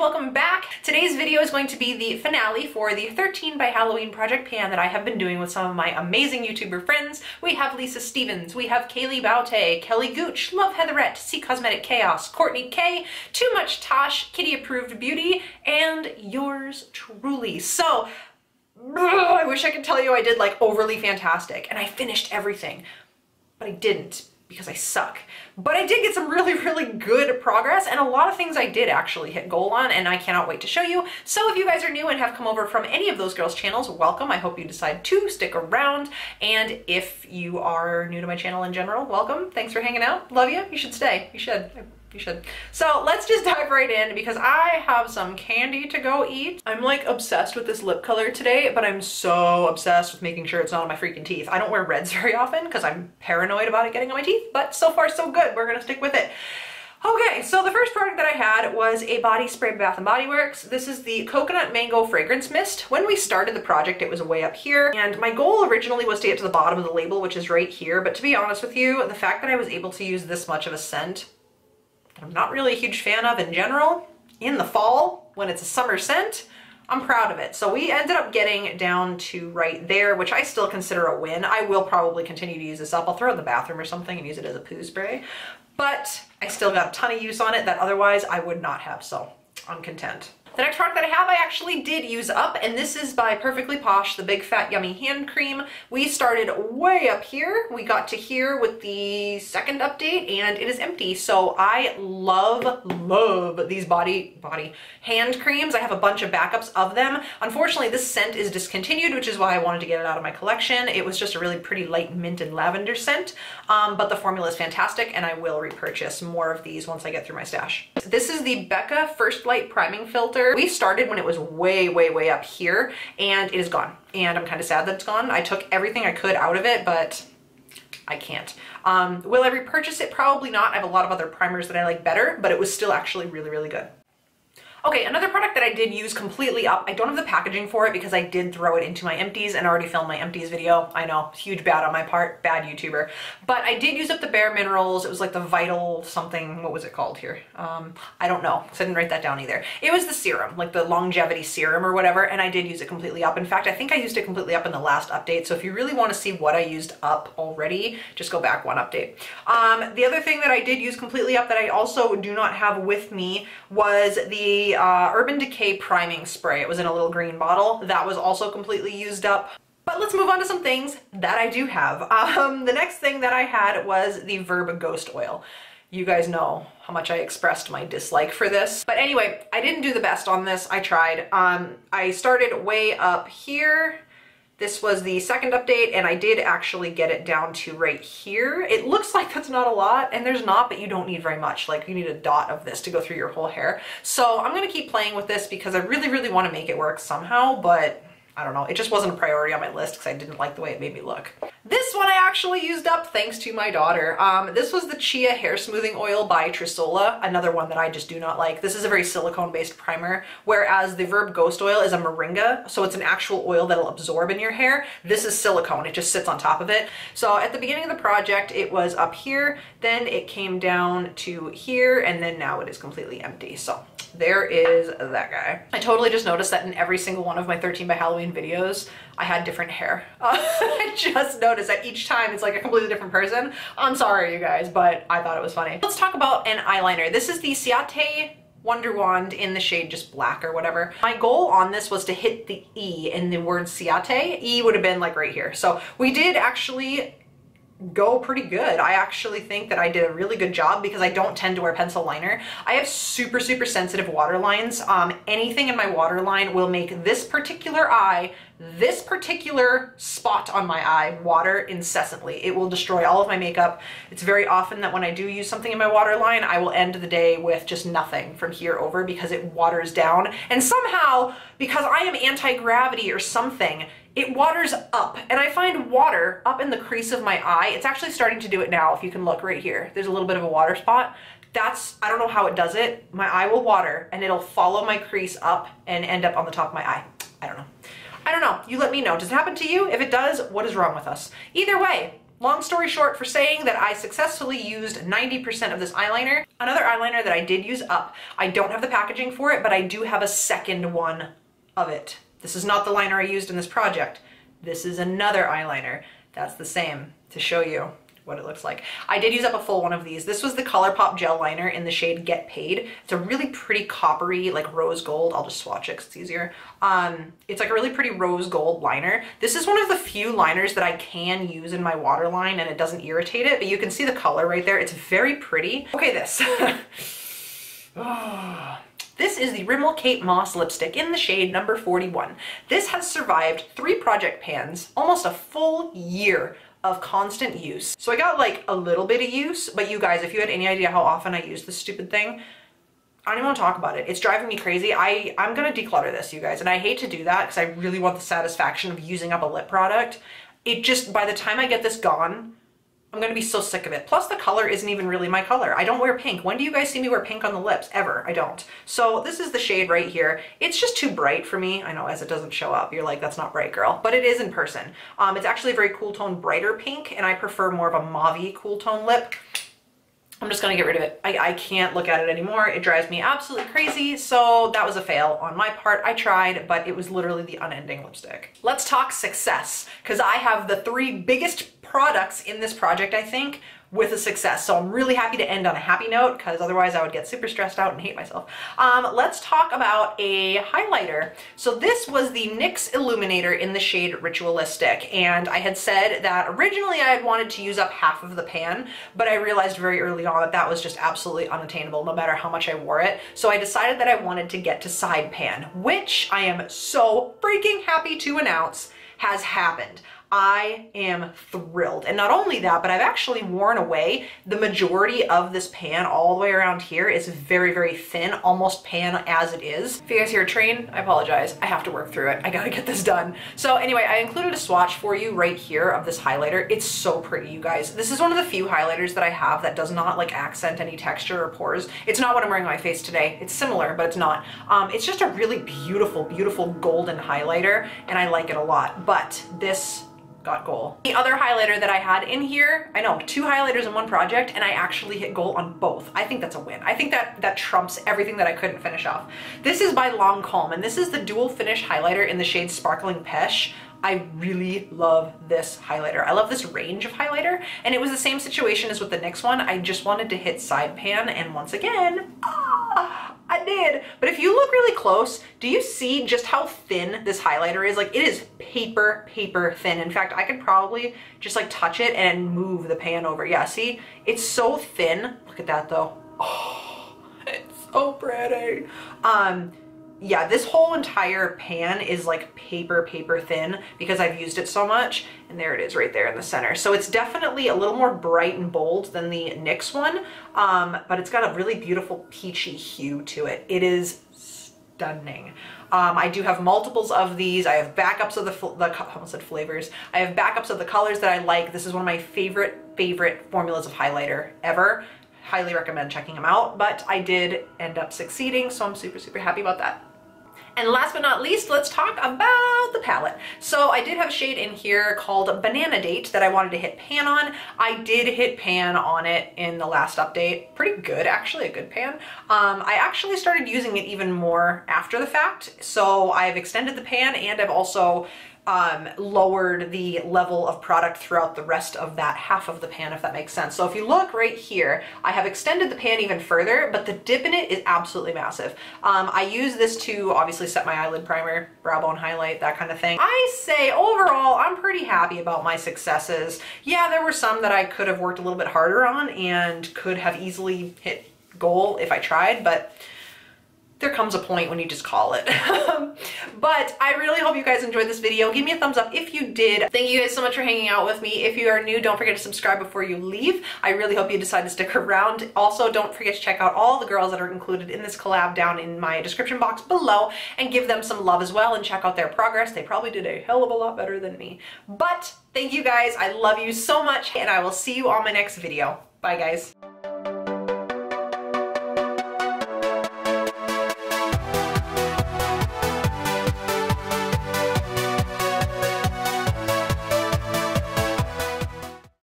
welcome back. Today's video is going to be the finale for the 13 by Halloween Project Pan that I have been doing with some of my amazing YouTuber friends. We have Lisa Stevens, we have Kaylee Baute, Kelly Gooch, Love Heatherette, C Cosmetic Chaos, Courtney K, Too Much Tosh, Kitty Approved Beauty, and yours truly. So, I wish I could tell you I did like overly fantastic and I finished everything, but I didn't because I suck. But I did get some really, really good progress and a lot of things I did actually hit goal on and I cannot wait to show you. So if you guys are new and have come over from any of those girls' channels, welcome. I hope you decide to stick around. And if you are new to my channel in general, welcome. Thanks for hanging out. Love you. You should stay. You should you should. So let's just dive right in because I have some candy to go eat. I'm like obsessed with this lip color today, but I'm so obsessed with making sure it's not on my freaking teeth. I don't wear reds very often because I'm paranoid about it getting on my teeth, but so far so good. We're gonna stick with it. Okay, so the first product that I had was a body spray Bath & Body Works. This is the Coconut Mango Fragrance Mist. When we started the project, it was way up here, and my goal originally was to get to the bottom of the label, which is right here, but to be honest with you, the fact that I was able to use this much of a scent I'm not really a huge fan of in general. In the fall, when it's a summer scent, I'm proud of it. So we ended up getting down to right there, which I still consider a win. I will probably continue to use this up. I'll throw it in the bathroom or something and use it as a poo spray. But I still got a ton of use on it that otherwise I would not have, so I'm content. The next product that I have I actually did use up and this is by Perfectly Posh, the Big Fat Yummy Hand Cream. We started way up here. We got to here with the second update and it is empty. So I love, love these body, body hand creams. I have a bunch of backups of them. Unfortunately, this scent is discontinued, which is why I wanted to get it out of my collection. It was just a really pretty light mint and lavender scent, um, but the formula is fantastic and I will repurchase more of these once I get through my stash. This is the Becca First Light Priming Filter we started when it was way, way, way up here and it is gone. And I'm kind of sad that it's gone. I took everything I could out of it, but I can't. Um, will I repurchase it? Probably not. I have a lot of other primers that I like better, but it was still actually really, really good. Okay, another product that I did use completely up, I don't have the packaging for it because I did throw it into my empties and already filmed my empties video. I know, huge bad on my part, bad YouTuber. But I did use up the Bare Minerals. It was like the Vital something, what was it called here? Um, I don't know, I didn't write that down either. It was the serum, like the longevity serum or whatever, and I did use it completely up. In fact, I think I used it completely up in the last update, so if you really wanna see what I used up already, just go back one update. Um, the other thing that I did use completely up that I also do not have with me was the uh, Urban Decay Priming Spray. It was in a little green bottle. That was also completely used up. But let's move on to some things that I do have. Um, the next thing that I had was the Verb Ghost Oil. You guys know how much I expressed my dislike for this. But anyway, I didn't do the best on this. I tried. Um, I started way up here this was the second update and I did actually get it down to right here. It looks like that's not a lot and there's not, but you don't need very much. Like you need a dot of this to go through your whole hair. So I'm gonna keep playing with this because I really, really wanna make it work somehow, but I don't know, it just wasn't a priority on my list because I didn't like the way it made me look. This one I actually used up thanks to my daughter. Um, this was the Chia Hair Smoothing Oil by Trisola, another one that I just do not like. This is a very silicone-based primer, whereas the Verb Ghost Oil is a moringa, so it's an actual oil that'll absorb in your hair. This is silicone, it just sits on top of it. So at the beginning of the project, it was up here, then it came down to here, and then now it is completely empty. So there is that guy. I totally just noticed that in every single one of my 13 by Halloween videos, I had different hair. Uh, I just noticed that each time it's like a completely different person. I'm sorry, you guys, but I thought it was funny. Let's talk about an eyeliner. This is the Ciate Wonder Wand in the shade just black or whatever. My goal on this was to hit the E in the word Ciate. E would have been like right here. So we did actually go pretty good. I actually think that I did a really good job because I don't tend to wear pencil liner. I have super, super sensitive water lines. Um, anything in my waterline will make this particular eye, this particular spot on my eye water incessantly. It will destroy all of my makeup. It's very often that when I do use something in my waterline, I will end the day with just nothing from here over because it waters down. And somehow, because I am anti-gravity or something, it waters up and I find water up in the crease of my eye. It's actually starting to do it now. If you can look right here, there's a little bit of a water spot. That's, I don't know how it does it. My eye will water and it'll follow my crease up and end up on the top of my eye. I don't know. I don't know. You let me know. Does it happen to you? If it does, what is wrong with us? Either way, long story short for saying that I successfully used 90% of this eyeliner. Another eyeliner that I did use up, I don't have the packaging for it, but I do have a second one of it. This is not the liner I used in this project. This is another eyeliner. That's the same to show you what it looks like. I did use up a full one of these. This was the ColourPop gel liner in the shade Get Paid. It's a really pretty coppery, like rose gold. I'll just swatch it because it's easier. Um, it's like a really pretty rose gold liner. This is one of the few liners that I can use in my waterline and it doesn't irritate it, but you can see the color right there. It's very pretty. Okay, this. This is the Rimmel Kate Moss lipstick in the shade number 41. This has survived three project pans, almost a full year of constant use. So I got like a little bit of use, but you guys, if you had any idea how often I use this stupid thing, I don't even want to talk about it. It's driving me crazy. I, I'm gonna declutter this, you guys, and I hate to do that because I really want the satisfaction of using up a lip product. It just, by the time I get this gone, I'm gonna be so sick of it. Plus the color isn't even really my color. I don't wear pink. When do you guys see me wear pink on the lips? Ever, I don't. So this is the shade right here. It's just too bright for me. I know as it doesn't show up, you're like, that's not bright girl, but it is in person. Um, it's actually a very cool tone, brighter pink, and I prefer more of a mauve cool tone lip. I'm just gonna get rid of it. I, I can't look at it anymore. It drives me absolutely crazy. So that was a fail on my part. I tried, but it was literally the unending lipstick. Let's talk success, because I have the three biggest products in this project, I think, with a success. So I'm really happy to end on a happy note because otherwise I would get super stressed out and hate myself. Um, let's talk about a highlighter. So this was the NYX Illuminator in the shade Ritualistic. And I had said that originally I had wanted to use up half of the pan, but I realized very early on that that was just absolutely unattainable no matter how much I wore it. So I decided that I wanted to get to side pan, which I am so freaking happy to announce has happened. I am thrilled. And not only that, but I've actually worn away the majority of this pan all the way around here. It's very, very thin, almost pan as it is. If you guys hear a train, I apologize. I have to work through it. I gotta get this done. So anyway, I included a swatch for you right here of this highlighter. It's so pretty, you guys. This is one of the few highlighters that I have that does not like accent any texture or pores. It's not what I'm wearing on my face today. It's similar, but it's not. Um, it's just a really beautiful, beautiful golden highlighter, and I like it a lot. But this got goal. The other highlighter that I had in here, I know, two highlighters in one project, and I actually hit goal on both. I think that's a win. I think that that trumps everything that I couldn't finish off. This is by Long Lancome, and this is the dual finish highlighter in the shade Sparkling Pesh. I really love this highlighter. I love this range of highlighter, and it was the same situation as with the NYX one. I just wanted to hit side pan, and once again, ah, Did. But if you look really close, do you see just how thin this highlighter is? Like it is paper, paper thin. In fact, I could probably just like touch it and move the pan over. Yeah, see? It's so thin. Look at that though. Oh, it's so pretty. Um, yeah, this whole entire pan is like paper, paper thin because I've used it so much. And there it is right there in the center. So it's definitely a little more bright and bold than the NYX one, um, but it's got a really beautiful peachy hue to it. It is stunning. Um, I do have multiples of these. I have backups of the, the almost said flavors. I have backups of the colors that I like. This is one of my favorite, favorite formulas of highlighter ever highly recommend checking them out, but I did end up succeeding, so I'm super, super happy about that. And last but not least, let's talk about the palette. So I did have a shade in here called Banana Date that I wanted to hit pan on. I did hit pan on it in the last update. Pretty good, actually, a good pan. Um, I actually started using it even more after the fact. So I've extended the pan and I've also um, lowered the level of product throughout the rest of that half of the pan, if that makes sense. So if you look right here, I have extended the pan even further, but the dip in it is absolutely massive. Um, I use this to obviously set my eyelid primer, brow bone highlight, that kind of thing. I say overall, I'm pretty happy about my successes. Yeah, there were some that I could have worked a little bit harder on and could have easily hit goal if I tried, but there comes a point when you just call it. but I really hope you guys enjoyed this video. Give me a thumbs up if you did. Thank you guys so much for hanging out with me. If you are new, don't forget to subscribe before you leave. I really hope you decide to stick around. Also, don't forget to check out all the girls that are included in this collab down in my description box below and give them some love as well and check out their progress. They probably did a hell of a lot better than me. But thank you guys. I love you so much and I will see you on my next video. Bye guys.